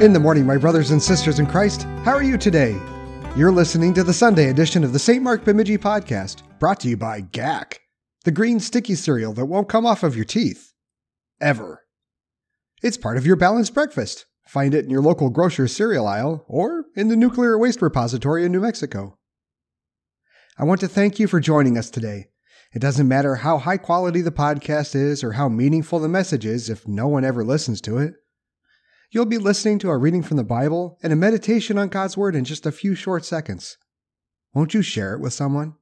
In the morning, my brothers and sisters in Christ, how are you today? You're listening to the Sunday edition of the St. Mark Bemidji podcast, brought to you by GAC, the green sticky cereal that won't come off of your teeth. Ever. It's part of your balanced breakfast. Find it in your local grocer's cereal aisle or in the nuclear waste repository in New Mexico. I want to thank you for joining us today. It doesn't matter how high quality the podcast is or how meaningful the message is if no one ever listens to it. You'll be listening to a reading from the Bible and a meditation on God's Word in just a few short seconds. Won't you share it with someone?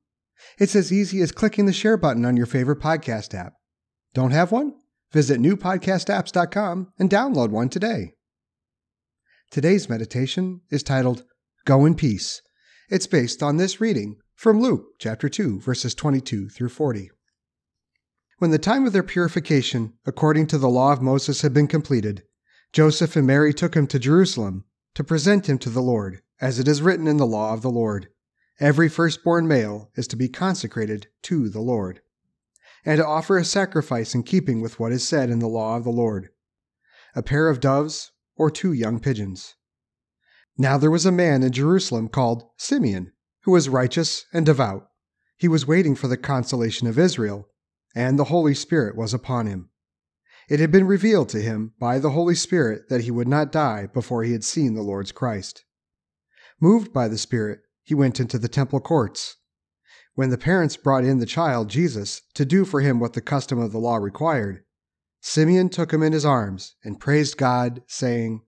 It's as easy as clicking the share button on your favorite podcast app. Don't have one? Visit newpodcastapps.com and download one today. Today's meditation is titled Go in Peace. It's based on this reading from Luke chapter 2 verses 22 through 40. When the time of their purification according to the law of Moses had been completed, Joseph and Mary took him to Jerusalem to present him to the Lord, as it is written in the law of the Lord. Every firstborn male is to be consecrated to the Lord, and to offer a sacrifice in keeping with what is said in the law of the Lord a pair of doves or two young pigeons. Now there was a man in Jerusalem called Simeon, who was righteous and devout. He was waiting for the consolation of Israel, and the Holy Spirit was upon him. It had been revealed to him by the Holy Spirit that he would not die before he had seen the Lord's Christ. Moved by the Spirit, he went into the temple courts. When the parents brought in the child, Jesus, to do for him what the custom of the law required, Simeon took him in his arms and praised God, saying,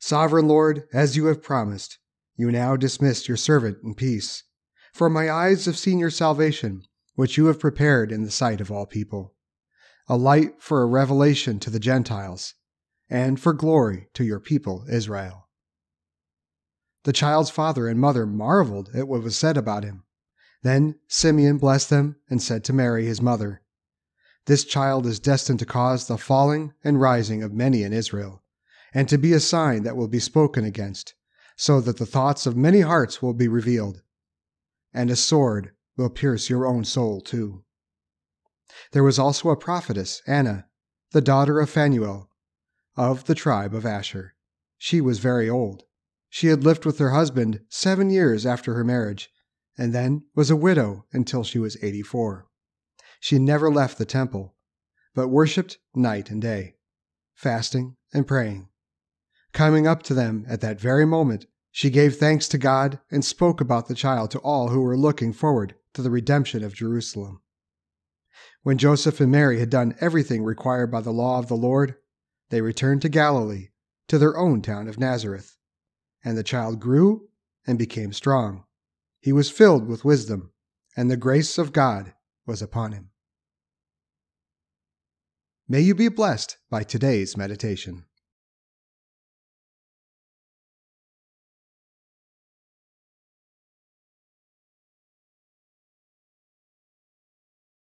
Sovereign Lord, as you have promised, you now dismiss your servant in peace. For my eyes have seen your salvation, which you have prepared in the sight of all people a light for a revelation to the Gentiles, and for glory to your people Israel. The child's father and mother marveled at what was said about him. Then Simeon blessed them and said to Mary, his mother, This child is destined to cause the falling and rising of many in Israel, and to be a sign that will be spoken against, so that the thoughts of many hearts will be revealed. And a sword will pierce your own soul too. There was also a prophetess, Anna, the daughter of Phanuel, of the tribe of Asher. She was very old. She had lived with her husband seven years after her marriage, and then was a widow until she was 84. She never left the temple, but worshipped night and day, fasting and praying. Coming up to them at that very moment, she gave thanks to God and spoke about the child to all who were looking forward to the redemption of Jerusalem. When Joseph and Mary had done everything required by the law of the Lord, they returned to Galilee, to their own town of Nazareth. And the child grew and became strong. He was filled with wisdom, and the grace of God was upon him. May you be blessed by today's meditation.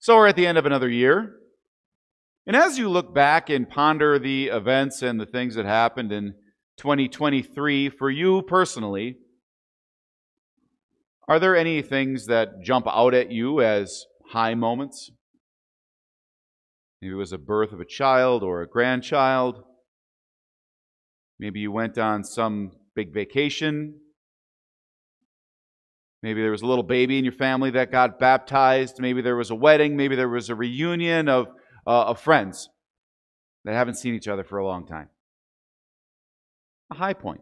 So we're at the end of another year. And as you look back and ponder the events and the things that happened in 2023 for you personally, are there any things that jump out at you as high moments? Maybe it was a birth of a child or a grandchild. Maybe you went on some big vacation Maybe there was a little baby in your family that got baptized. Maybe there was a wedding. Maybe there was a reunion of, uh, of friends that haven't seen each other for a long time. A high point.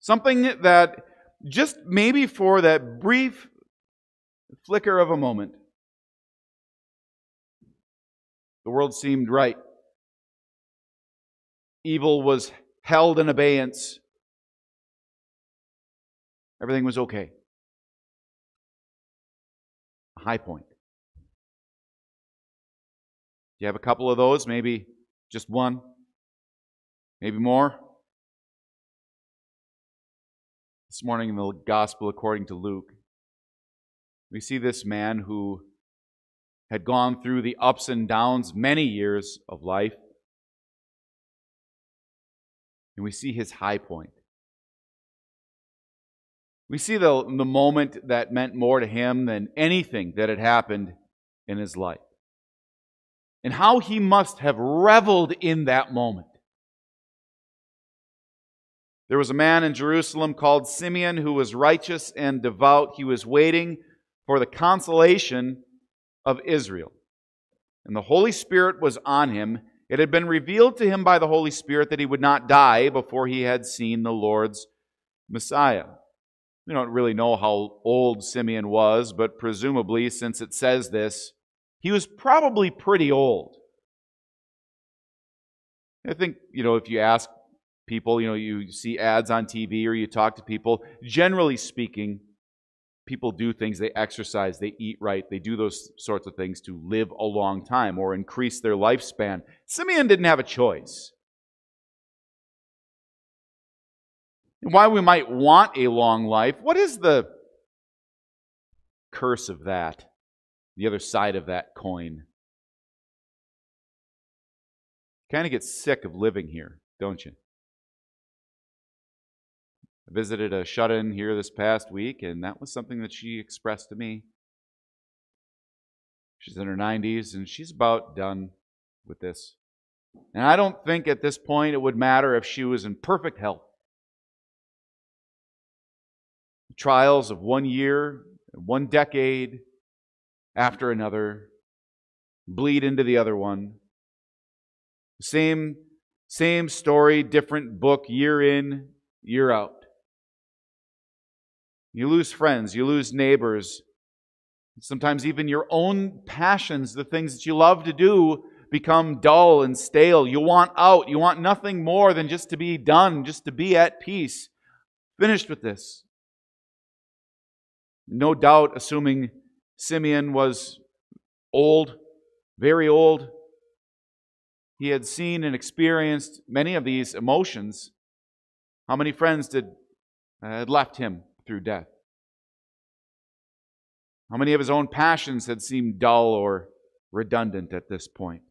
Something that just maybe for that brief flicker of a moment, the world seemed right. Evil was held in abeyance Everything was okay. A high point. Do you have a couple of those? Maybe just one? Maybe more? This morning in the Gospel according to Luke, we see this man who had gone through the ups and downs many years of life. And we see his high point. We see the, the moment that meant more to him than anything that had happened in his life. and how he must have reveled in that moment. There was a man in Jerusalem called Simeon who was righteous and devout. He was waiting for the consolation of Israel. And the Holy Spirit was on him. It had been revealed to him by the Holy Spirit that he would not die before he had seen the Lord's Messiah. We don't really know how old Simeon was, but presumably, since it says this, he was probably pretty old. I think, you know, if you ask people, you know, you see ads on TV or you talk to people, generally speaking, people do things, they exercise, they eat right, they do those sorts of things to live a long time or increase their lifespan. Simeon didn't have a choice. Why we might want a long life, what is the curse of that? The other side of that coin. Kind of get sick of living here, don't you? I visited a shut in here this past week, and that was something that she expressed to me. She's in her 90s, and she's about done with this. And I don't think at this point it would matter if she was in perfect health. Trials of one year, one decade after another bleed into the other one. Same, same story, different book, year in, year out. You lose friends, you lose neighbors. Sometimes even your own passions, the things that you love to do, become dull and stale. You want out. You want nothing more than just to be done, just to be at peace. Finished with this. No doubt, assuming Simeon was old, very old, he had seen and experienced many of these emotions. How many friends did uh, had left him through death? How many of his own passions had seemed dull or redundant at this point?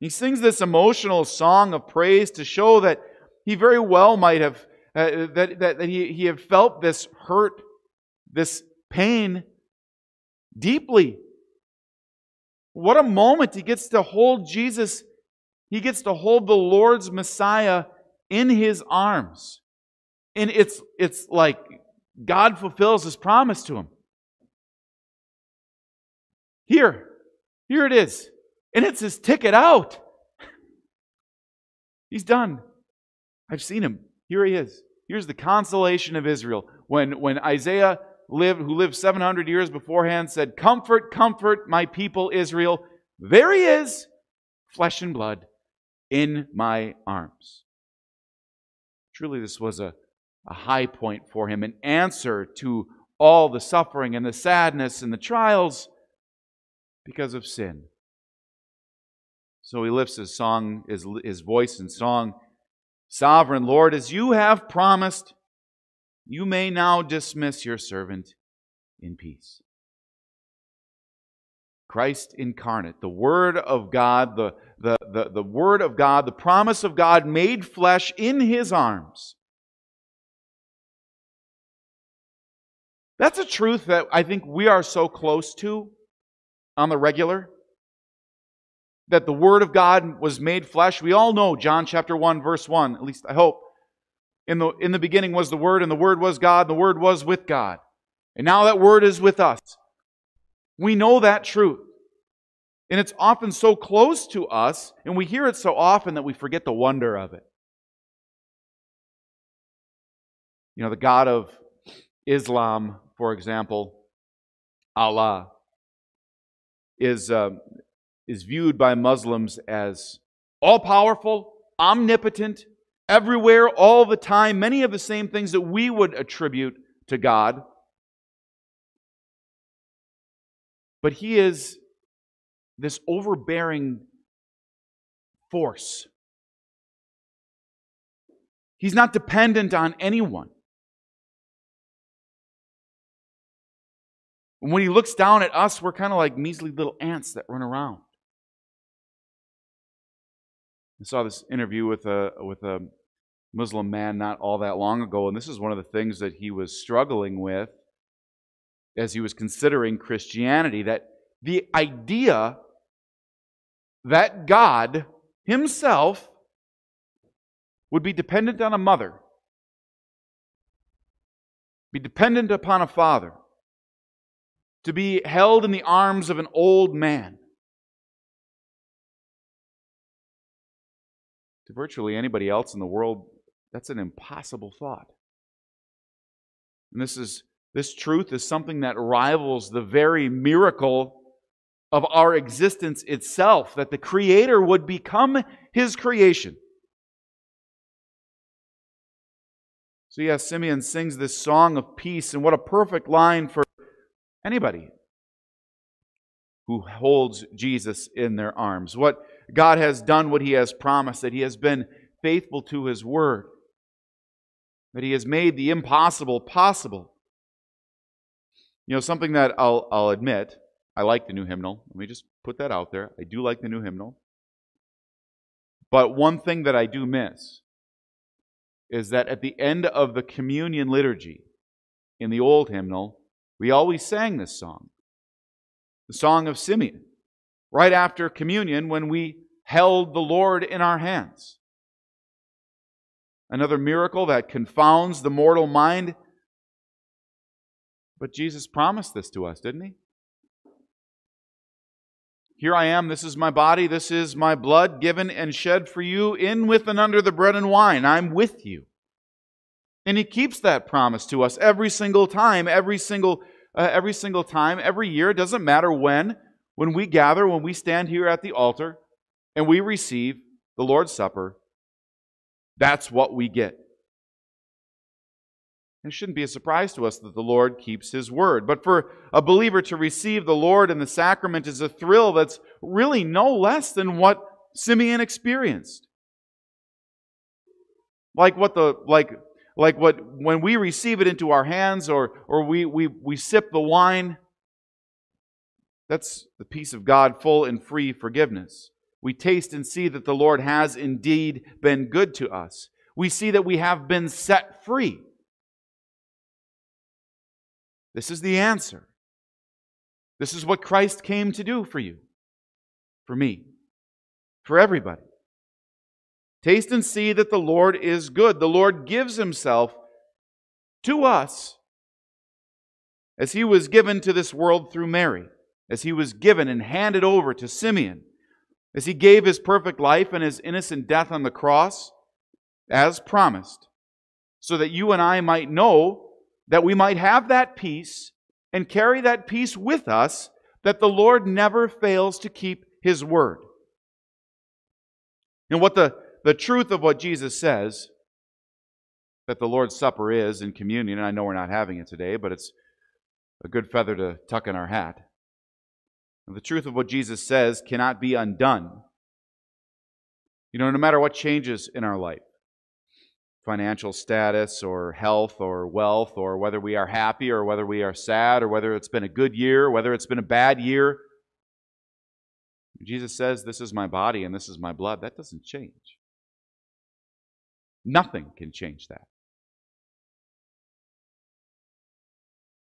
He sings this emotional song of praise to show that he very well might have, uh, that, that, that he, he had felt this hurt, this pain deeply. What a moment he gets to hold Jesus, he gets to hold the Lord's Messiah in his arms. And it's, it's like God fulfills his promise to him. Here, here it is. And it's his ticket out. He's done. I've seen him. Here he is. Here's the consolation of Israel. When, when Isaiah lived, who lived 700 years beforehand, said, Comfort, comfort my people Israel, there he is, flesh and blood, in my arms. Truly, this was a, a high point for him, an answer to all the suffering and the sadness and the trials because of sin. So he lifts his song, his, his voice in song. Sovereign Lord, as you have promised, you may now dismiss your servant in peace. Christ incarnate, the Word of God, the, the, the, the Word of God, the promise of God made flesh in His arms. That's a truth that I think we are so close to on the regular? That the Word of God was made flesh? We all know John chapter 1, verse 1, at least I hope. In the, in the beginning was the Word, and the Word was God, and the Word was with God. And now that Word is with us. We know that truth. And it's often so close to us, and we hear it so often that we forget the wonder of it. You know, the God of Islam, for example, Allah, is, uh, is viewed by Muslims as all powerful, omnipotent, everywhere, all the time, many of the same things that we would attribute to God. But he is this overbearing force. He's not dependent on anyone. And when he looks down at us, we're kind of like measly little ants that run around. I saw this interview with a, with a Muslim man not all that long ago, and this is one of the things that he was struggling with as he was considering Christianity that the idea that God Himself would be dependent on a mother, be dependent upon a father, to be held in the arms of an old man. To virtually anybody else in the world, that's an impossible thought. And this is this truth is something that rivals the very miracle of our existence itself, that the Creator would become His creation. So, yes, Simeon sings this song of peace, and what a perfect line for anybody who holds Jesus in their arms. What God has done, what He has promised, that He has been faithful to His word, that He has made the impossible possible. You know, something that I'll, I'll admit, I like the new hymnal. Let me just put that out there. I do like the new hymnal. But one thing that I do miss is that at the end of the communion liturgy in the old hymnal, we always sang this song the Song of Simeon, right after communion when we held the Lord in our hands. Another miracle that confounds the mortal mind. But Jesus promised this to us, didn't he? Here I am, this is my body, this is my blood given and shed for you in with and under the bread and wine. I'm with you. And he keeps that promise to us every single time, every single uh, every single time, every year, it doesn't matter when, when we gather, when we stand here at the altar and we receive the Lord's Supper, that's what we get. It shouldn't be a surprise to us that the Lord keeps His word. But for a believer to receive the Lord in the sacrament is a thrill that's really no less than what Simeon experienced. Like what the like like what when we receive it into our hands or or we we, we sip the wine, that's the peace of God full and free forgiveness. We taste and see that the Lord has indeed been good to us. We see that we have been set free. This is the answer. This is what Christ came to do for you, for me, for everybody. Taste and see that the Lord is good. The Lord gives himself to us as he was given to this world through Mary, as he was given and handed over to Simeon, as he gave his perfect life and his innocent death on the cross, as promised, so that you and I might know that we might have that peace and carry that peace with us, that the Lord never fails to keep his word. And what the, the truth of what Jesus says, that the Lord's Supper is in communion, and I know we're not having it today, but it's a good feather to tuck in our hat. And the truth of what Jesus says cannot be undone. You know, no matter what changes in our life, financial status or health or wealth or whether we are happy or whether we are sad or whether it's been a good year whether it's been a bad year. Jesus says, This is my body and this is my blood. That doesn't change. Nothing can change that.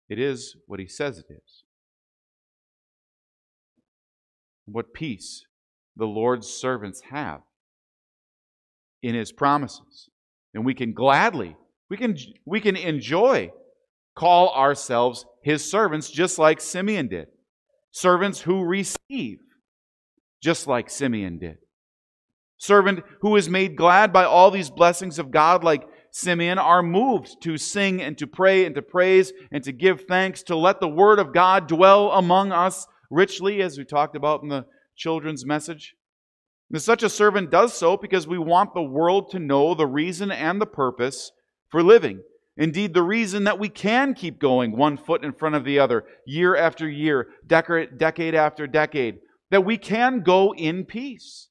It is what he says it is. What peace the Lord's servants have in his promises. And we can gladly, we can, we can enjoy, call ourselves his servants just like Simeon did. Servants who receive just like Simeon did. Servant who is made glad by all these blessings of God like Simeon are moved to sing and to pray and to praise and to give thanks, to let the word of God dwell among us richly, as we talked about in the children's message. And such a servant does so because we want the world to know the reason and the purpose for living. Indeed, the reason that we can keep going one foot in front of the other, year after year, decade after decade, that we can go in peace.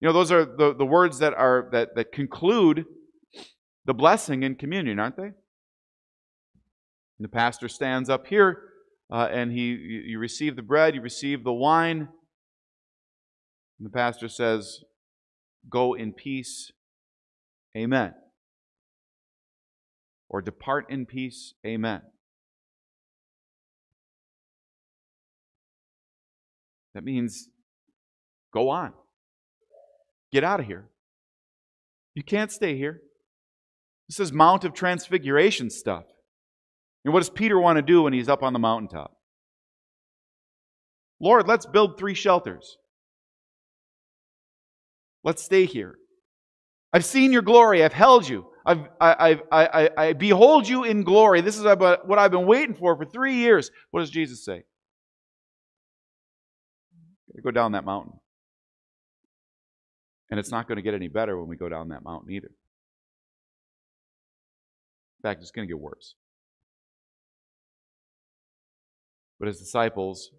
You know, those are the, the words that are that, that conclude the blessing in communion, aren't they? And the pastor stands up here uh, and he you, you receive the bread, you receive the wine, and the pastor says, Go in peace. Amen. Or depart in peace. Amen. That means Go on. Get out of here. You can't stay here. This is Mount of Transfiguration stuff. And what does Peter want to do when he's up on the mountaintop? Lord, let's build three shelters. Let's stay here. I've seen your glory. I've held you. I've, I, I, I, I behold you in glory. This is what I've been waiting for for three years. What does Jesus say? Go down that mountain. And it's not going to get any better when we go down that mountain either. In fact, it's going to get worse. But his disciples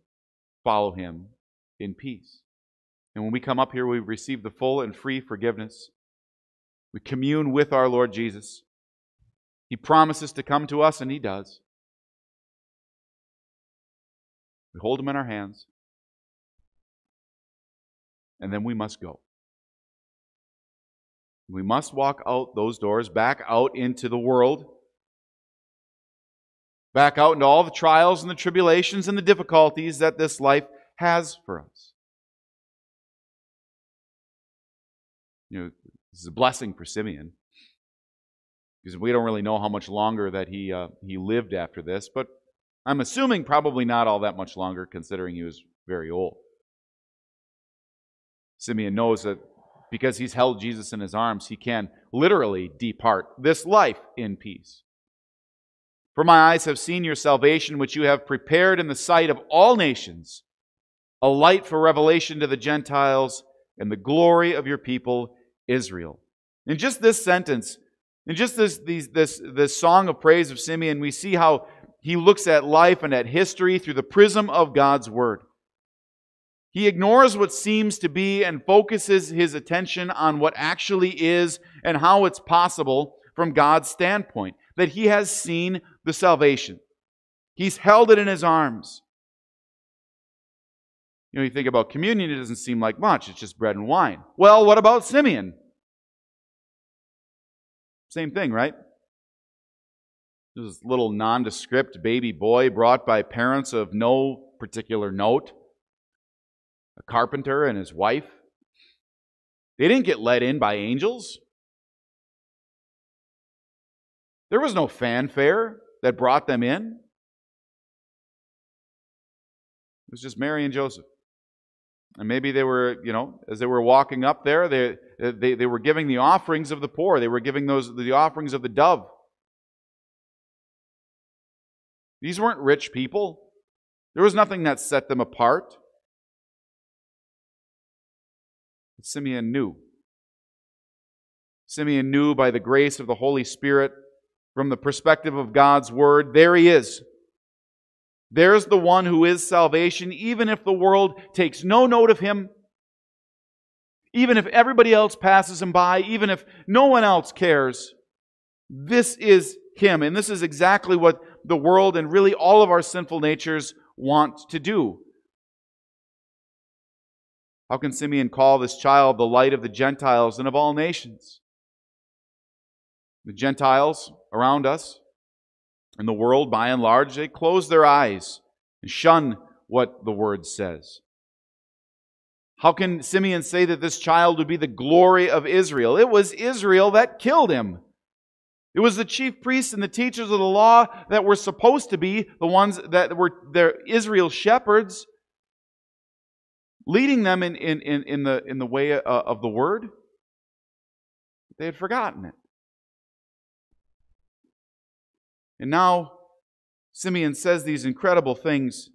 follow him in peace. And when we come up here, we receive the full and free forgiveness. We commune with our Lord Jesus. He promises to come to us, and He does. We hold Him in our hands, and then we must go. We must walk out those doors, back out into the world, back out into all the trials and the tribulations and the difficulties that this life has for us. You know, this is a blessing for Simeon because we don't really know how much longer that he uh, he lived after this, but I'm assuming probably not all that much longer, considering he was very old. Simeon knows that because he's held Jesus in his arms, he can literally depart this life in peace. For my eyes have seen your salvation, which you have prepared in the sight of all nations, a light for revelation to the Gentiles and the glory of your people Israel. In just this sentence, in just this, these, this, this song of praise of Simeon, we see how he looks at life and at history through the prism of God's Word. He ignores what seems to be and focuses his attention on what actually is and how it's possible from God's standpoint, that he has seen the salvation. He's held it in his arms. You know, you think about communion, it doesn't seem like much. It's just bread and wine. Well, what about Simeon? Same thing, right? This little nondescript baby boy brought by parents of no particular note, a carpenter and his wife. They didn't get let in by angels. There was no fanfare that brought them in. It was just Mary and Joseph. And maybe they were, you know, as they were walking up there, they, uh, they, they were giving the offerings of the poor. They were giving those the offerings of the dove. These weren't rich people. There was nothing that set them apart. But Simeon knew. Simeon knew by the grace of the Holy Spirit, from the perspective of God's Word, there he is. There's the one who is salvation, even if the world takes no note of him, even if everybody else passes him by, even if no one else cares. This is him. And this is exactly what the world and really all of our sinful natures want to do. How can Simeon call this child the light of the Gentiles and of all nations? The Gentiles around us, in the world, by and large, they close their eyes and shun what the word says. How can Simeon say that this child would be the glory of Israel? It was Israel that killed him. It was the chief priests and the teachers of the law that were supposed to be the ones that were their Israel shepherds, leading them in, in, in, in the, in the way uh, of the word. They had forgotten it. And now Simeon says these incredible things.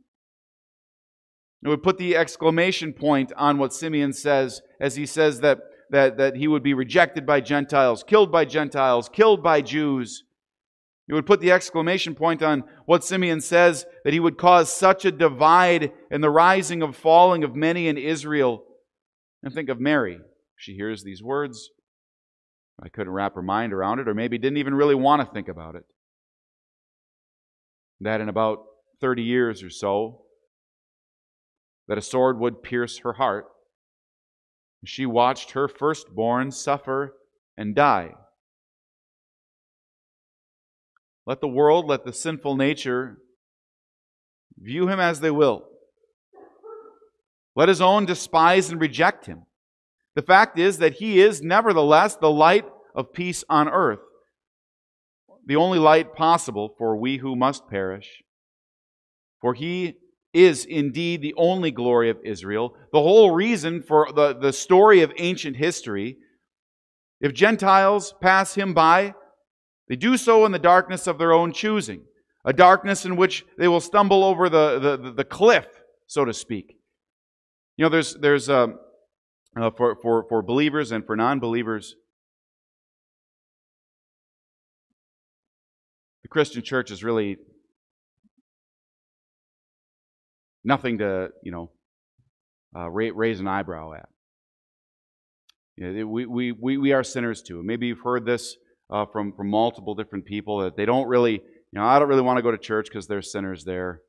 It would put the exclamation point on what Simeon says as he says that, that, that he would be rejected by Gentiles, killed by Gentiles, killed by Jews. It would put the exclamation point on what Simeon says that he would cause such a divide in the rising of falling of many in Israel. And think of Mary. She hears these words. I couldn't wrap her mind around it, or maybe didn't even really want to think about it that in about 30 years or so, that a sword would pierce her heart. She watched her firstborn suffer and die. Let the world, let the sinful nature view him as they will. Let his own despise and reject him. The fact is that he is, nevertheless, the light of peace on earth, the only light possible for we who must perish. For he is indeed the only glory of Israel, the whole reason for the, the story of ancient history. If Gentiles pass him by, they do so in the darkness of their own choosing, a darkness in which they will stumble over the, the, the cliff, so to speak. You know, there's, there's um, uh, for, for, for believers and for non believers, the Christian church is really nothing to, you know, uh, raise an eyebrow at. You know, we, we, we, we are sinners too. Maybe you've heard this uh, from, from multiple different people that they don't really, you know, I don't really want to go to church because there's sinners there.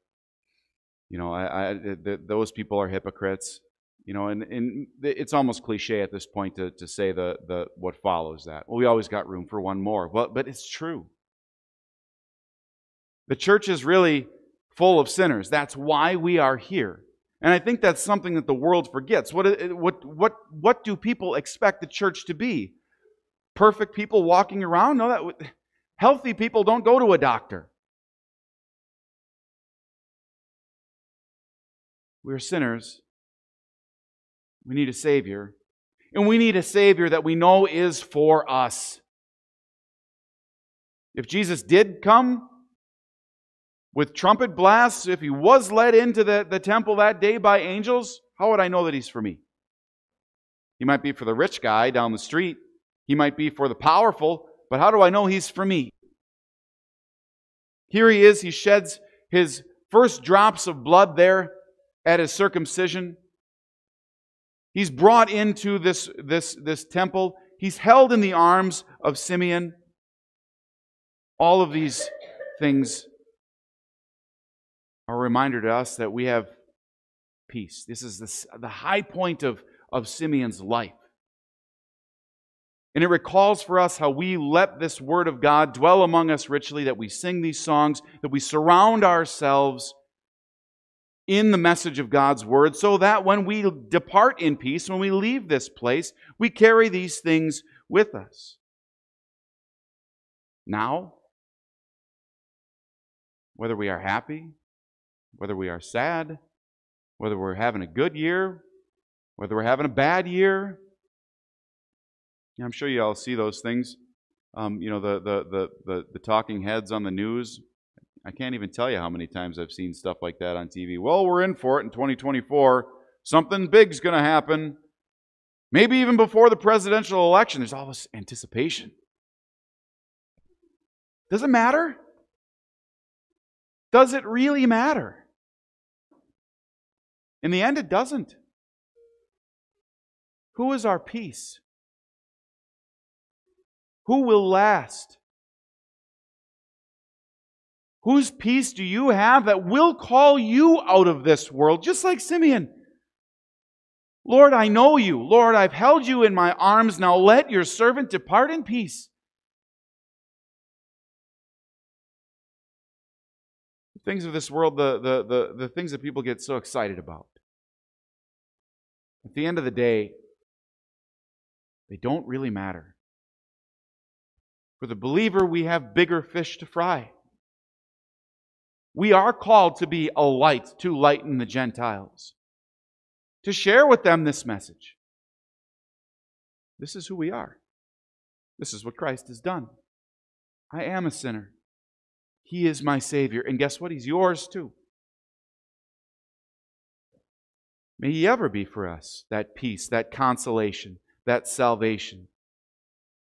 You know, I, I, the, those people are hypocrites. You know, and, and it's almost cliche at this point to, to say the, the what follows that. Well, we always got room for one more. But, but it's true. The church is really full of sinners. That's why we are here. And I think that's something that the world forgets. What, what, what, what do people expect the church to be? Perfect people walking around? No, that healthy people don't go to a doctor. We're sinners. We need a Savior. And we need a Savior that we know is for us. If Jesus did come, with trumpet blasts, if he was led into the, the temple that day by angels, how would I know that he's for me? He might be for the rich guy down the street. He might be for the powerful, but how do I know he's for me? Here he is. He sheds his first drops of blood there at his circumcision. He's brought into this, this, this temple. He's held in the arms of Simeon. All of these things a reminder to us that we have peace. This is the, the high point of, of Simeon's life. And it recalls for us how we let this word of God dwell among us richly, that we sing these songs, that we surround ourselves in the message of God's word, so that when we depart in peace, when we leave this place, we carry these things with us. Now, whether we are happy whether we are sad, whether we're having a good year, whether we're having a bad year. I'm sure you all see those things. Um, you know, the, the, the, the, the talking heads on the news. I can't even tell you how many times I've seen stuff like that on TV. Well, we're in for it in 2024. Something big's going to happen. Maybe even before the presidential election, there's all this anticipation. Does it matter? Does it really matter? In the end, it doesn't. Who is our peace? Who will last? Whose peace do you have that will call you out of this world, just like Simeon? Lord, I know you. Lord, I've held you in my arms. Now let your servant depart in peace. The things of this world, the, the, the, the things that people get so excited about. At the end of the day, they don't really matter. For the believer, we have bigger fish to fry. We are called to be a light to lighten the Gentiles, to share with them this message. This is who we are. This is what Christ has done. I am a sinner. He is my Savior. And guess what? He's yours too. May He ever be for us that peace, that consolation, that salvation.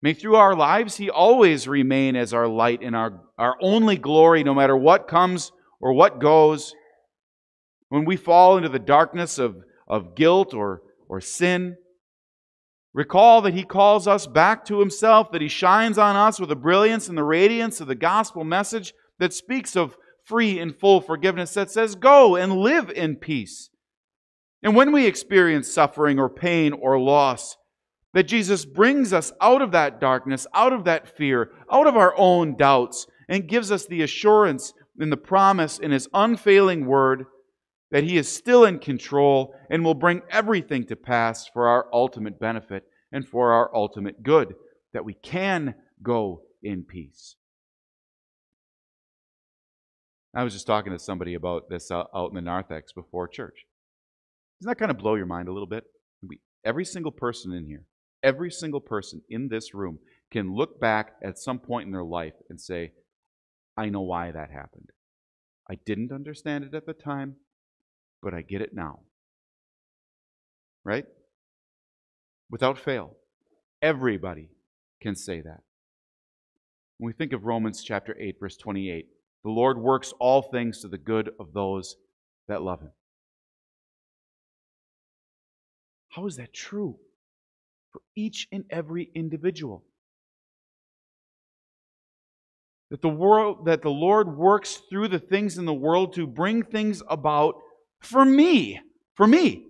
May through our lives He always remain as our light and our, our only glory, no matter what comes or what goes. When we fall into the darkness of, of guilt or, or sin, Recall that He calls us back to Himself, that He shines on us with the brilliance and the radiance of the gospel message that speaks of free and full forgiveness, that says, Go and live in peace. And when we experience suffering or pain or loss, that Jesus brings us out of that darkness, out of that fear, out of our own doubts, and gives us the assurance and the promise in His unfailing word that He is still in control and will bring everything to pass for our ultimate benefit and for our ultimate good, that we can go in peace. I was just talking to somebody about this uh, out in the narthex before church. Doesn't that kind of blow your mind a little bit? We, every single person in here, every single person in this room can look back at some point in their life and say, I know why that happened. I didn't understand it at the time, but I get it now. Right? Without fail. Everybody can say that. When we think of Romans chapter 8, verse 28, the Lord works all things to the good of those that love him. How is that true for each and every individual? That the world that the Lord works through the things in the world to bring things about for me. For me.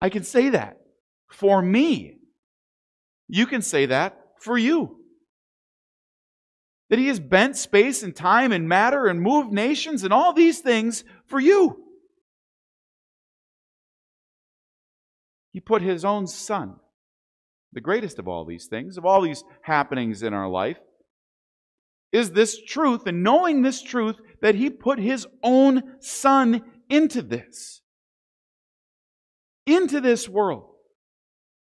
I can say that. For me. You can say that for you. That He has bent space and time and matter and moved nations and all these things for you. He put his own son, the greatest of all these things, of all these happenings in our life, is this truth, and knowing this truth, that he put his own son into this, into this world,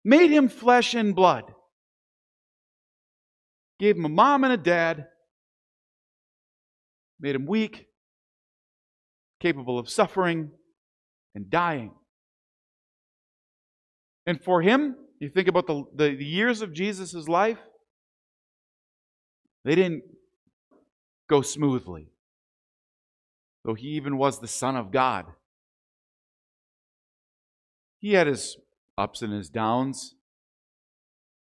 made him flesh and blood, gave him a mom and a dad, made him weak, capable of suffering and dying. And for him, you think about the, the, the years of Jesus' life, they didn't go smoothly, though he even was the Son of God. He had his ups and his downs.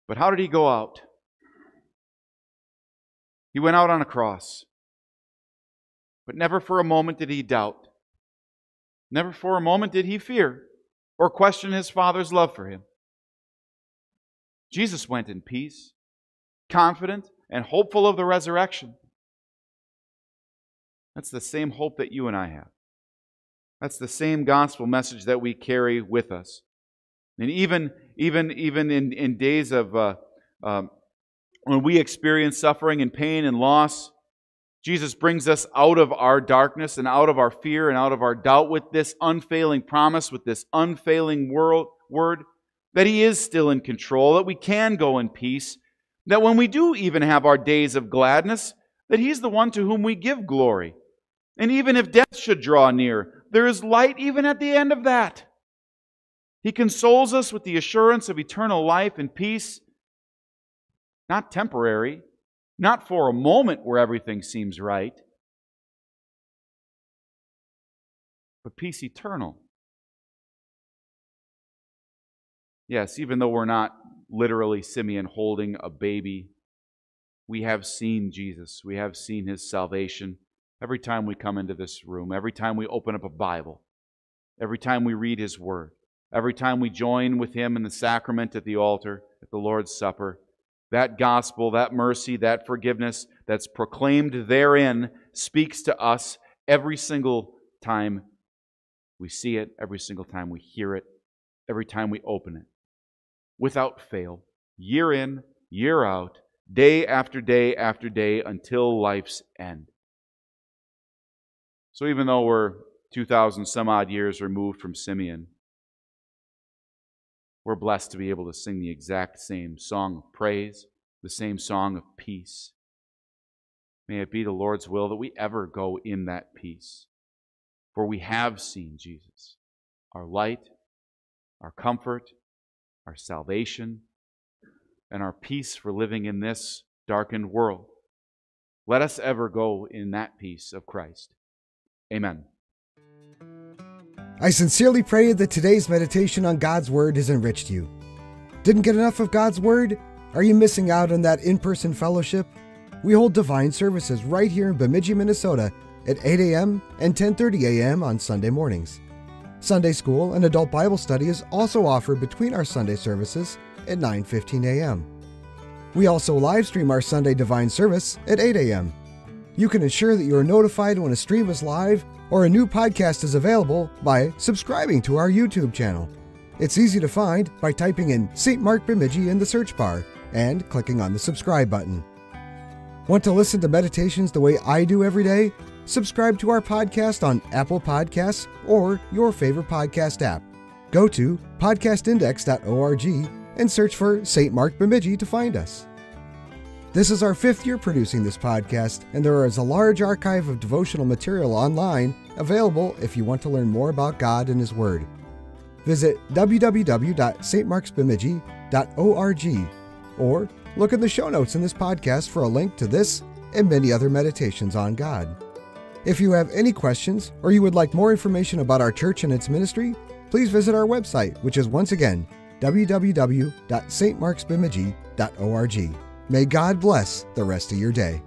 But how did he go out? He went out on a cross. But never for a moment did he doubt. Never for a moment did he fear or question his Father's love for him. Jesus went in peace, confident and hopeful of the resurrection. That's the same hope that you and I have. That's the same gospel message that we carry with us. And even, even, even in, in days of uh, um, when we experience suffering and pain and loss, Jesus brings us out of our darkness and out of our fear and out of our doubt with this unfailing promise, with this unfailing word that He is still in control, that we can go in peace, that when we do even have our days of gladness, that He's the one to whom we give glory. And even if death should draw near, there is light even at the end of that. He consoles us with the assurance of eternal life and peace, not temporary, not for a moment where everything seems right, but peace eternal. Yes, even though we're not literally Simeon holding a baby, we have seen Jesus. We have seen his salvation every time we come into this room, every time we open up a Bible, every time we read his word, every time we join with him in the sacrament at the altar, at the Lord's Supper. That gospel, that mercy, that forgiveness that's proclaimed therein speaks to us every single time we see it, every single time we hear it, every time we open it. Without fail, year in, year out, day after day after day until life's end. So even though we're 2,000 some odd years removed from Simeon, we're blessed to be able to sing the exact same song of praise, the same song of peace. May it be the Lord's will that we ever go in that peace. For we have seen Jesus, our light, our comfort, our salvation, and our peace for living in this darkened world. Let us ever go in that peace of Christ. Amen. I sincerely pray that today's meditation on God's Word has enriched you. Didn't get enough of God's Word? Are you missing out on that in person fellowship? We hold divine services right here in Bemidji, Minnesota at 8 a.m. and 10:30 a.m. on Sunday mornings. Sunday school and adult Bible study is also offered between our Sunday services at 9:15 a.m. We also live stream our Sunday divine service at 8 a.m. You can ensure that you are notified when a stream is live or a new podcast is available by subscribing to our YouTube channel. It's easy to find by typing in St. Mark Bemidji in the search bar and clicking on the subscribe button. Want to listen to meditations the way I do every day? Subscribe to our podcast on Apple Podcasts or your favorite podcast app. Go to podcastindex.org and search for St. Mark Bemidji to find us. This is our fifth year producing this podcast, and there is a large archive of devotional material online available if you want to learn more about God and His Word. Visit www.stmarksbemidji.org or look in the show notes in this podcast for a link to this and many other meditations on God. If you have any questions or you would like more information about our church and its ministry, please visit our website, which is once again www.stmarksbemidji.org. May God bless the rest of your day.